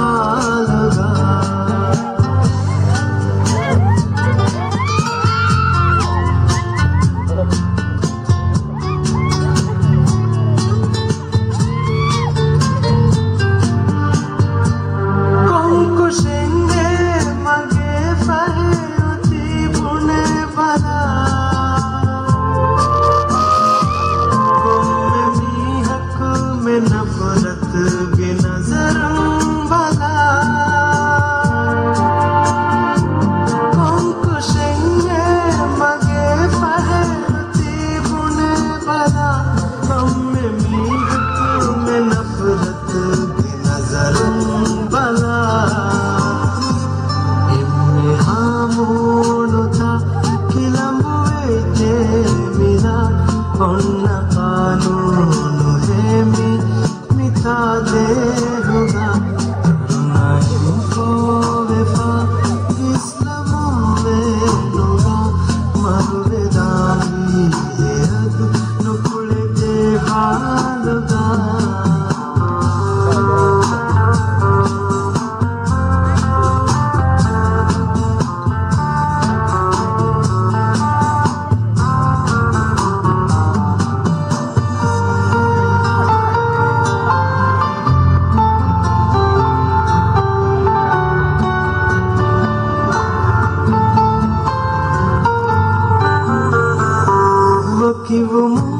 लगा Oh. motivo